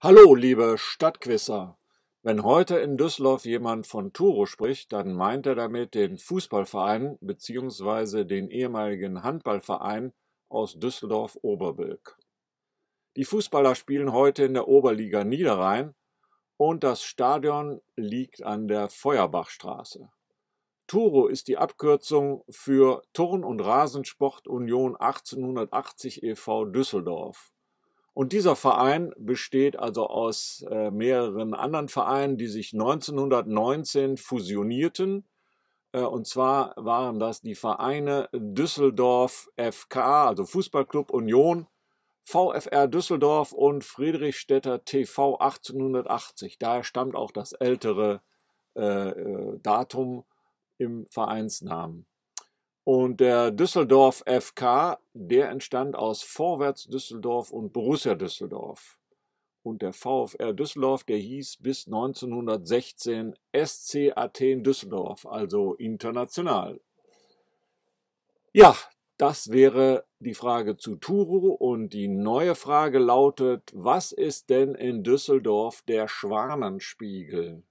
Hallo, liebe Stadtquisser! Wenn heute in Düsseldorf jemand von Turo spricht, dann meint er damit den Fußballverein bzw. den ehemaligen Handballverein aus Düsseldorf-Oberbilk. Die Fußballer spielen heute in der Oberliga Niederrhein und das Stadion liegt an der Feuerbachstraße. Turo ist die Abkürzung für Turn- und Rasensport Union 1880 e.V. Düsseldorf. Und dieser Verein besteht also aus äh, mehreren anderen Vereinen, die sich 1919 fusionierten. Äh, und zwar waren das die Vereine Düsseldorf FK, also Fußballclub Union, VfR Düsseldorf und Friedrichstädter TV 1880. Daher stammt auch das ältere äh, äh Datum im Vereinsnamen. Und der Düsseldorf FK, der entstand aus Vorwärts Düsseldorf und Borussia Düsseldorf. Und der VfR Düsseldorf, der hieß bis 1916 SC Athen Düsseldorf, also international. Ja, das wäre die Frage zu Turo und die neue Frage lautet, was ist denn in Düsseldorf der Schwanenspiegel?